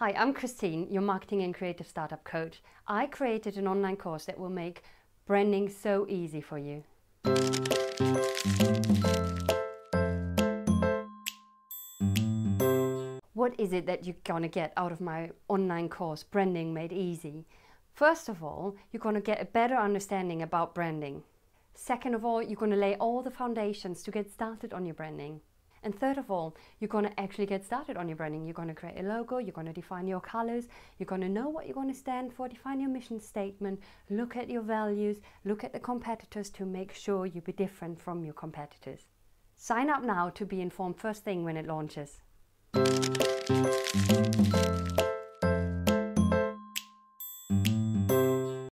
Hi, I'm Christine, your marketing and creative startup coach. I created an online course that will make branding so easy for you. What is it that you're gonna get out of my online course, Branding Made Easy? First of all, you're gonna get a better understanding about branding. Second of all, you're gonna lay all the foundations to get started on your branding. And third of all, you're going to actually get started on your branding. You're going to create a logo, you're going to define your colors, you're going to know what you're going to stand for, define your mission statement, look at your values, look at the competitors to make sure you be different from your competitors. Sign up now to be informed first thing when it launches.